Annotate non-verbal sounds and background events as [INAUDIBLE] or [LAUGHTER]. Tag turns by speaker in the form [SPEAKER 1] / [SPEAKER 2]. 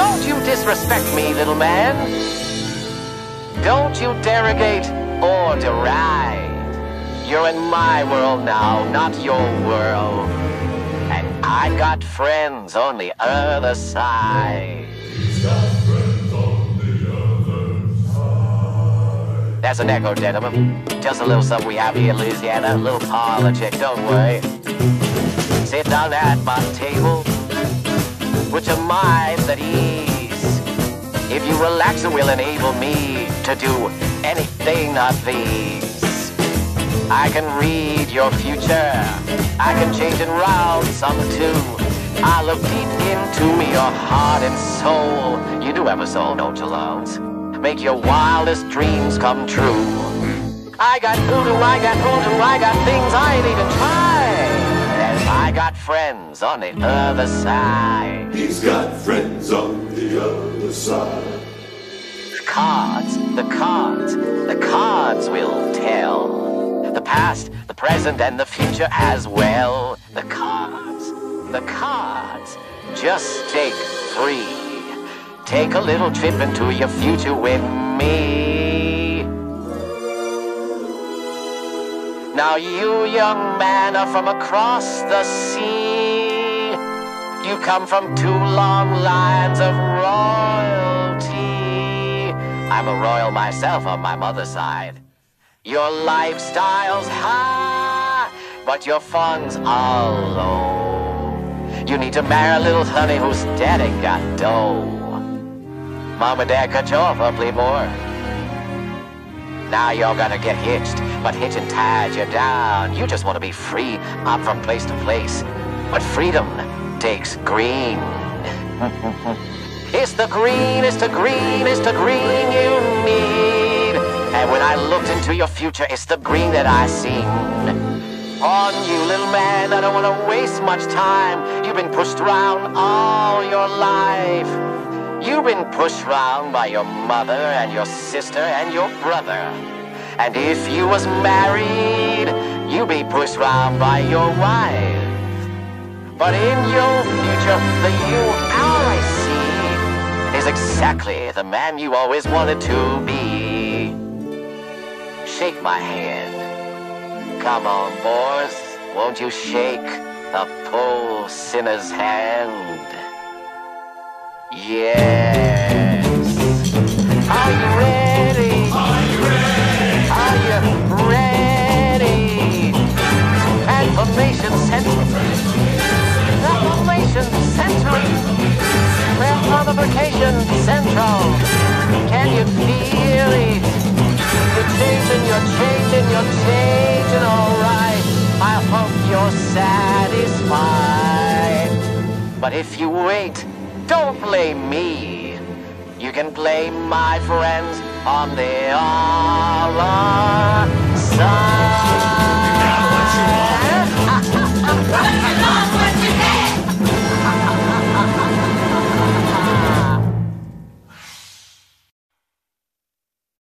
[SPEAKER 1] Don't you disrespect me, little man. Don't you derogate or deride. You're in my world now, not your world. And I've got friends on the other side. That's an echo, gentlemen. Just a little something we have here in Louisiana. A little parlor politics, don't worry. Sit down at my table. Put your minds at ease. If you relax, it will enable me to do anything of these. I can read your future. I can change it round some too. I look deep into me, your heart and soul. You do have a soul, don't you, Lawrence? Make your wildest dreams come true. I got voodoo, I got voodoo, I got things I ain't even tried. And I got friends on the other side.
[SPEAKER 2] He's got friends on the other side.
[SPEAKER 1] The Cards, the cards, the cards will tell. The past, the present, and the future as well. The cards, the cards. Just take three. Take a little trip into your future with me. Now you, young man, are from across the sea. You come from two long lines of royalty. I'm a royal myself on my mother's side. Your lifestyle's high, but your funds are low. You need to marry a little honey whose daddy got dough. Mom and dad cut you off, ugly boy. Now you're gonna get hitched, but hitching ties you down. You just want to be free, up from place to place. But freedom takes green. [LAUGHS] it's the green, it's the green, it's the green you need. And when I looked into your future, it's the green that I seen. On you, little man, I don't want to waste much time. You've been pushed around all your life. You've been pushed around by your mother and your sister and your brother. And if you was married, you'd be pushed around by your wife. But in your future, the you I see is exactly the man you always wanted to be. Shake my hand. Come on, boys. Won't you shake the poor sinner's hand? Yes. Transformation Central. Transformation Central. Transmogrification Central. Can you feel it? You're changing, you're changing, you're changing, alright. I hope you're satisfied. But if you wait, don't blame me. You can blame my friends on the other